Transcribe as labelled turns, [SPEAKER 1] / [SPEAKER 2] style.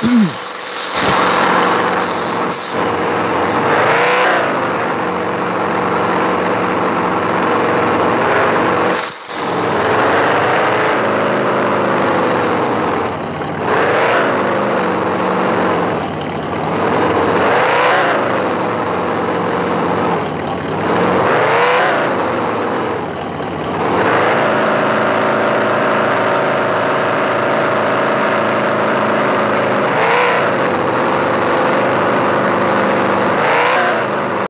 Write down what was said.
[SPEAKER 1] Mm-hmm.